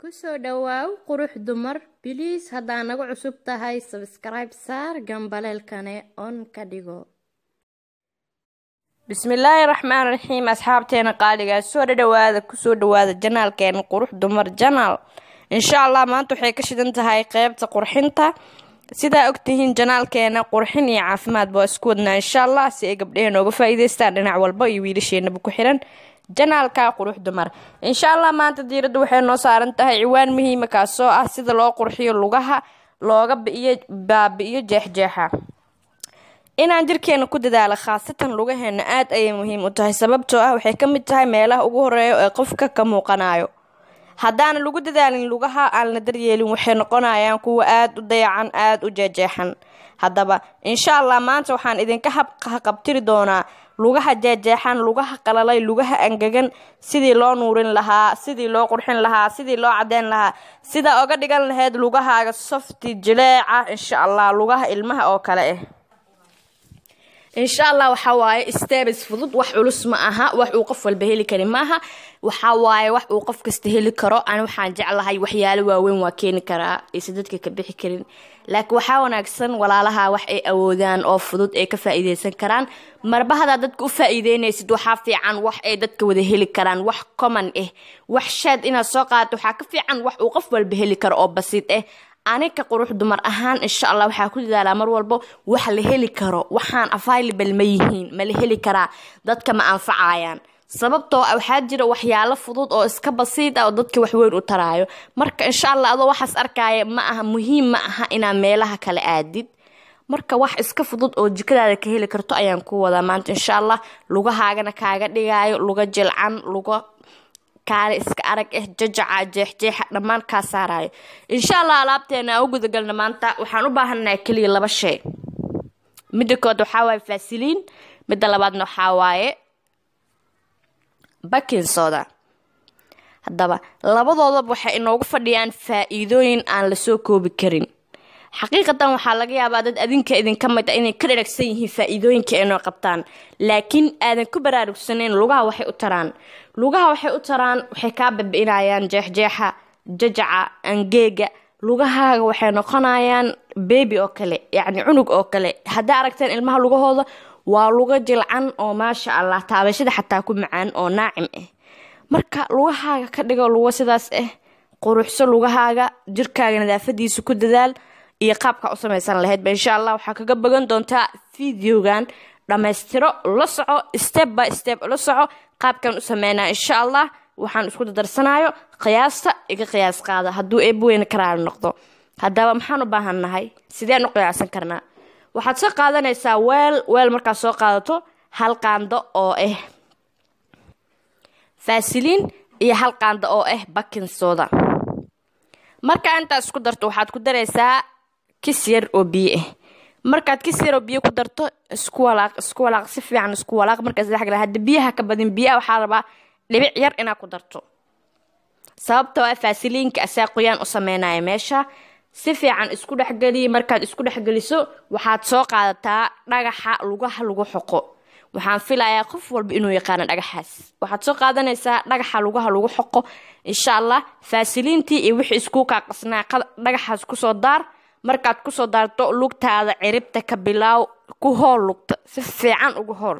ku soo dhawaaw qurux dumar. Biliis haddaa nagu cusub tahay sabskribe saar gambaleelkane on ka dhigo. Bismillaahi raxmaan raxiim asxaabteena qaaligaa soo dhadhawaada ku soo dhawaada janaalkeena qurux dumar janaal. Insha allah maanta waxay ka shidan tahay qeybta qurxinta. Sidaa ogtihiin janaalkeena qurxin iyo caafimaad baa isku wadnaa insha allah si ay gabdhehe nooga faa-iideystaan dhinac walba iyo wiilasheenaba ku xiran janaalka qurux dumar. Insha allah maanta diiradda waxay noo saaran tahay ciwaan muhiima kaasoo ah sida loo qurxiyo lugaha looga biiyo baabi'iyo jeexjeexa. Inaan jirkeena ku dadaalo khaasatan lugaheena aad ayay muhiim u tahay sababtoo ah waxay ka mid tahay meelaha ugu horreeya ee qofka ka muuqanayo haddaana lagu dadaalin lugaha aan la daryeelin waxay noqonayaan kuwa aada u dayacan aada u jeejeexan haddaba insha allah maanta waxaan idinka haqabtiri doonaa lugaha jeejeexan lugaha qalalay lugaha angegan sidii loo nuurin lahaa sidii loo qurxin lahaa sidii loo cadeyn lahaa sidaa oga dhigan lahayd lugahaaga softi jileeca insha allah lugaha ilmaha oo kale ah insha allah waxaa waaye stebs fudud wax culus ma aha wax uu qof walba heli kari maaha waxaa waaye wax uu qof kasta heli karo ani waxaan jeclahay waxyaalo waaweyn waa keeni karaa aysa dadka ka bixi karin. Laakiin waxaa wanaagsan walaalaha wax ay awoodaan oo fudud ay ka faa-iideysan karaan. Marba hadaa dadka u faa-iideynaysid waxaa fiican wax ay dadka wada heli karaan wax common ah wax shaad inaad soo qaadato waxaa ka fiican wax uu qof walba heli karo oo basiid ah anika qurux dumar ahaan insha allah waxaa ku dadaalaa mar walbo wax la heli karo. Waxaan available ma yihiin ma la heli karaa. Dadka ma anfacayaan. Sababtoo ah waxaa jira waxyaalo fudud oo iska basiid ah oo dadka waxweyn u taraayo. Marka insha allah adoo waxaas arkaya ma aha muhiim ma aha inaad meelaha kale aadid. Marka wax iska fudud oo jikadaada ka heli karto ayaan ku wadaa. Maanta insha allah lugahaagana kaaga dhigaayo luga jilcan luga kaale iska arag ah jajaca jeexjeexa dhammaan kaa saarayo. Insha allah alaabteena aan u gudagalna maanta waxaan u baahanahay keliya laba shay. Midda kood waxaa waaye faasiliin midda labaadna waxaa waaye bakin soda. Haddaba labadoodaba waxay inoogu fadhiyaan faa-iidooyin aan la soo koobi karin xaqiiqatan waxaa laga yaabaa dad adinka idinka mid a inay ka dharagsan yihiin faa-iidooyinka aynoo qabtaan. Laakiin aadan ku baraarugsaneyn lugaha waxay u taraan. Lugaha waxay u taraan waxay kaa babi-inayaan jeexjeexa jajaca angeega. Lugahaaga waxay noqonayaan bebi oo kale yacni cunug oo kale. Haddaa aragteen ilmaha lugahooda waa luga jilcan oo maasha allah taabashada xataa ku macaan oo naacim ah marka lugahaaga ka dhigo luga sidaas ah quruxso lugahaaga jirkaaga nadaafadiisa ku dadaal iyo qaabka u samaysan lahaydba insha allah. Waxaa kaga bogan doontaa videogan dhammaystiro la soco step by step la soco qaabkan u sameynaa insha allah. Waxaan isku dardarsanayo qiyaasta iga qiyaas qaada hadduu eebweyne karaali noqdo. Haddaba maxaan u baahannahay? Sideen u qiyaasan karnaa? Waxaad soo qaadanaysaa weel weel markaad soo qaadato hal qaando oo ah faasiliin iyo hal qaando oo ah bakinsooda markaa intaad isku darto waxaad ku daraysaa kis yar oo biyo ah markaad kis yar oo biyo ku darto isku walaaq isku walaaq si fiican isku walaaq. Markaa saddex hadda biyaha ka badin biyaha waxaa rabaa dhibic yar inaad ku darto. Sababtoo ah faasiliinka asaa qoyaan u sameynaya meesha. Si fiican isku dhexgeliya markaad isku dhexgeliso waxaad soo qaadataa dhagaxa lugaha lagu xoqo. Waxaan filayaa qof walba inuu yaqaano dhagaxaas. Waxaad soo qaadanaysaa dhagaxa lugaha lagu xoqo. Insha allah faasiliintii iyo wixii iskuu kaa qasnaa dhagaxaas ku soo daar markaad ku soo daarto lugtaada ciribta ka bilaaw ku hool lugta. Si fiican ugu hool.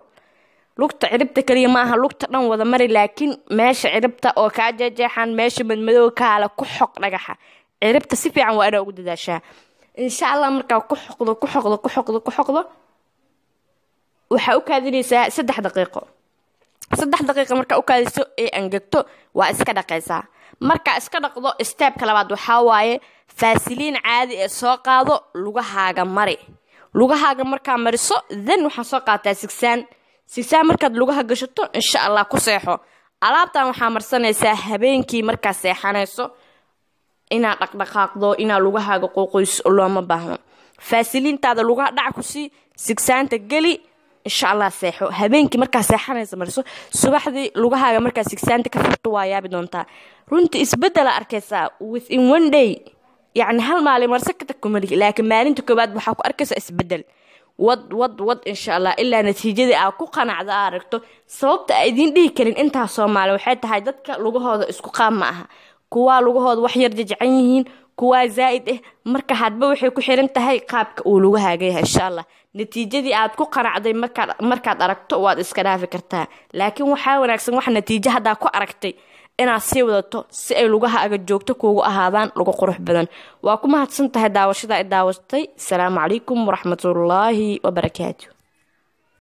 Lugta ciribta kaliya maaha lugta dhan wada mari laakiin meesha ciribta oo kaa jeejeexan meesha madmadow kaale ku xoq dhagaxa. Ciribta si fiican waa inaa ugu dadaashaa. Insha allah markaa ku xoqdo ku xoqdo ku xoqdo ku xoqdo. Waxaa u kaadinaysaa saddex daqiiqo. Saddex daqiiqa markaa u kaadiso ee angegto waa iska dhaqaysaa. Markaa iska dhaqdo steebka labaad waxaa waaye faasiliin caadi ee soo qaado lugahaaga mari. Lugahaaga markaa mariso then waxaa soo qaadataa sigsaan. Sigsaan markaad lugaha gashato insha allah ku seexo. Alaabtan waxaa marsanaysaa habeenkii markaa seexanayso. Inaad dhaqdhaqaaqdo inaad lugahaaga qooqoyso looma baahno. Faasiliintaada lugaha dhac ku sigsaanta geli insha allah seexo. Habeenkii markaa seexanaysa mariso subaxdii lugahaaga markaa sigsaanta ka furto waa yaabi doontaa. Runtii isbedela arkaysaa within one day yacni hal maalin marse ka tag kumalihi laakiin maalinta koowaad waxaa ku arkaysaa isbeddel wad wad wad insha allah ilaa natiijadii aa ku qanacda aa aragto sababta a idiin dhihi karin intaa soomaali waxay tahay dadka lugahooda isku qaab ma aha kuwaa lugahooda wax yar jajacan yihiin kuwaa zaa'id ah marka hadba waxay ku xiran tahay qaabka uu lagu haagayahay insha allah natiijadii aad ku qanacday markaad aragto waad iska dhaafi kartaa laakiin waxaa wanaagsan wax natiijo haddaa ku aragtay inaad sii wadato si ay lugahaaga joogto kuugu ahaadaan lagu qurux badan. Waa ku mahadsan tahay daawashada ay daawatay asalaamu calaykum waraxmatullaahi wabarakaatu